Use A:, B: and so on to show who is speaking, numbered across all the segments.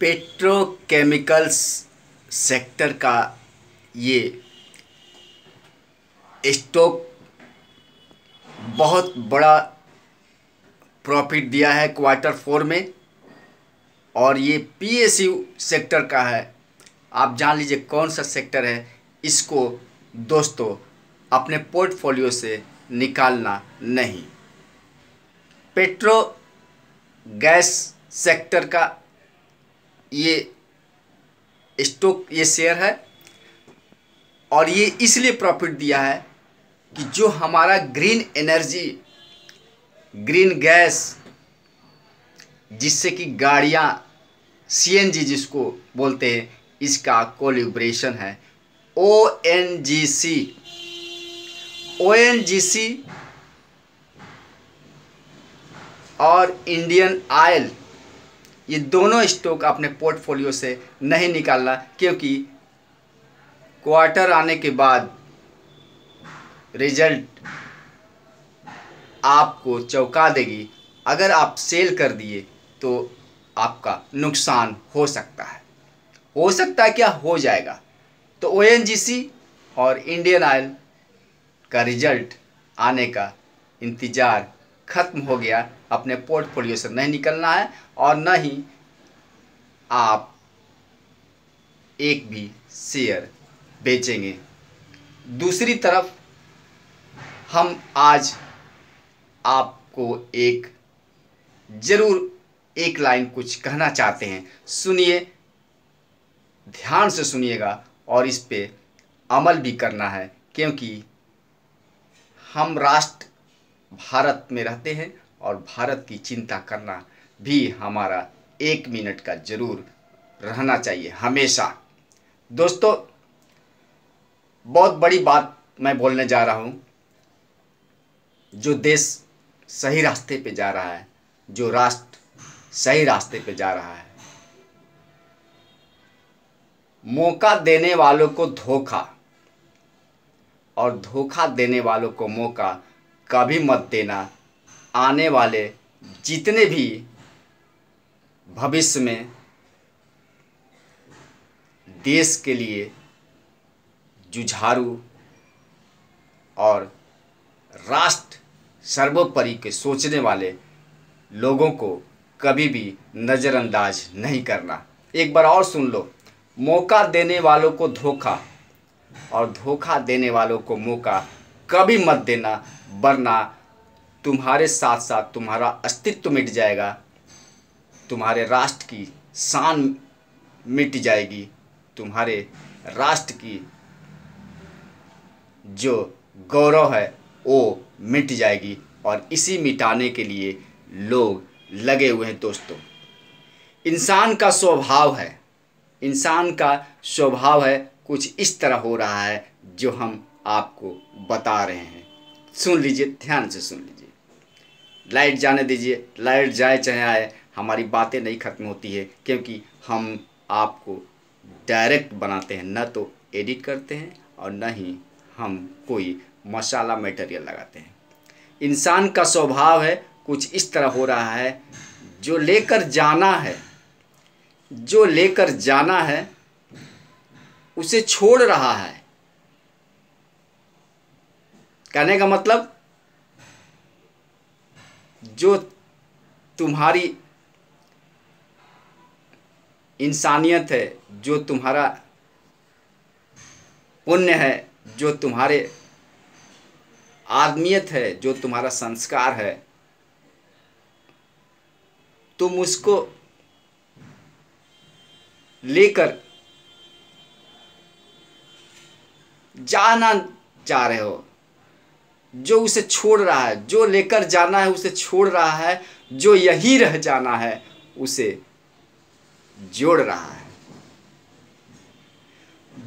A: Petrochemicals sector का ये stock बहुत बड़ा प्रॉफिट दिया है क्वार्टर फोर में, और ये पीएसयू सेक्टर का है। आप जान लीजिए कौन सा सेक्टर है, इसको दोस्तों अपने पोर्टफोलियो से निकालना नहीं। पेट्रो गैस सेक्टर का ये स्टॉक ये शेयर है और ये इसलिए प्रॉफिट दिया है कि जो हमारा ग्रीन एनर्जी ग्रीन गैस जिससे कि गाड़ियाँ सीएनजी जिसको बोलते हैं, इसका कोलिब्रेशन है। ओ एन जी सी ओ एन जी सी और इंडियन ऑयल ये दोनों स्टॉक अपने पोर्टफोलियो से नहीं निकालना क्योंकि क्वार्टर आने के बाद रिज़ल्ट आपको चौंका देगी। अगर आप सेल कर दिए तो आपका नुकसान हो सकता है। हो सकता है क्या? हो जाएगा। तो ओएनजीसी और इंडियन ऑयल का रिज़ल्ट आने का इंतज़ार ख़त्म हो गया। अपने पोर्टफोलियो से नहीं निकलना है और न ही आप एक भी शेयर बेचेंगे। दूसरी तरफ़ हम आज आपको एक ज़रूर एक लाइन कुछ कहना चाहते हैं। सुनिए, ध्यान से सुनिएगा और इस पे अमल भी करना है, क्योंकि हम राष्ट्र भारत में रहते हैं और भारत की चिंता करना भी हमारा एक मिनट का ज़रूर रहना चाहिए हमेशा। दोस्तों, बहुत बड़ी बात मैं बोलने जा रहा हूँ। जो देश सही रास्ते पे जा रहा है, जो राष्ट्र सही रास्ते पे जा रहा है, मौका देने वालों को धोखा और धोखा देने वालों को मौका कभी मत देना। आने वाले जितने भी भविष्य में देश के लिए जुझारू और राष्ट्र सर्वोपरि के सोचने वाले लोगों को कभी भी नज़रअंदाज नहीं करना। एक बार और सुन लो। मौका देने वालों को धोखा और धोखा देने वालों को मौका कभी मत देना, वरना तुम्हारे साथ साथ तुम्हारा अस्तित्व मिट जाएगा। तुम्हारे राष्ट्र की शान मिट जाएगी। तुम्हारे राष्ट्र की जो गौरव है, वो मिट जाएगी। और इसी मिटाने के लिए लोग लगे हुए हैं दोस्तों। इंसान का स्वभाव है। इंसान का स्वभाव है कुछ इस तरह हो रहा है जो हम आपको बता रहे हैं। सुन लीजिए, ध्यान से सुन लीजिए। लाइट जाने दीजिए, लाइट जाए चाहे आए, हमारी बातें नहीं ख़त्म होती है, क्योंकि हम आपको डायरेक्ट बनाते हैं, न तो एडिट करते हैं और न ही हम कोई मसाला मटेरियल लगाते हैं। इंसान का स्वभाव है, कुछ इस तरह हो रहा है, जो लेकर जाना है, जो लेकर जाना है, उसे छोड़ रहा है। कहने का मतलब जो तुम्हारी इंसानियत है, जो तुम्हारा पुण्य है, जो तुम्हारे आदमियत है, जो तुम्हारा संस्कार है, तुम उसको लेकर जाना चाह रहे हो। जो उसे छोड़ रहा है, जो लेकर जाना है, उसे छोड़ रहा है, जो यही रह जाना है, उसे जोड़ रहा है।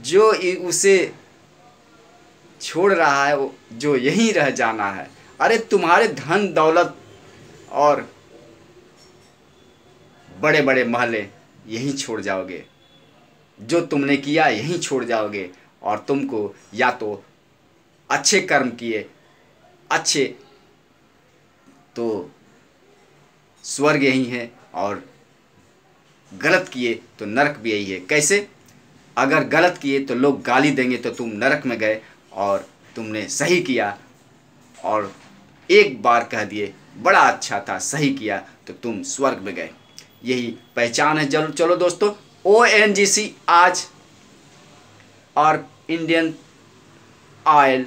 A: जो उसे छोड़ रहा है जो यहीं रह जाना है। अरे, तुम्हारे धन, दौलत और बड़े बड़े महले यहीं छोड़ जाओगे। जो तुमने किया, यहीं छोड़ जाओगे और तुमको या तो अच्छे कर्म किए अच्छे। तो स्वर्ग यही है और गलत किए तो नरक भी यही है। कैसे? अगर गलत किए तो लोग गाली देंगे तो तुम नरक में गए और तुमने सही किया और एक बार कह दिए, बड़ा अच्छा था, सही किया तो तुम स्वर्ग में गए। यही पहचान है चलो चलो दोस्तों ओएनजीसी आज और इंडियन ऑयल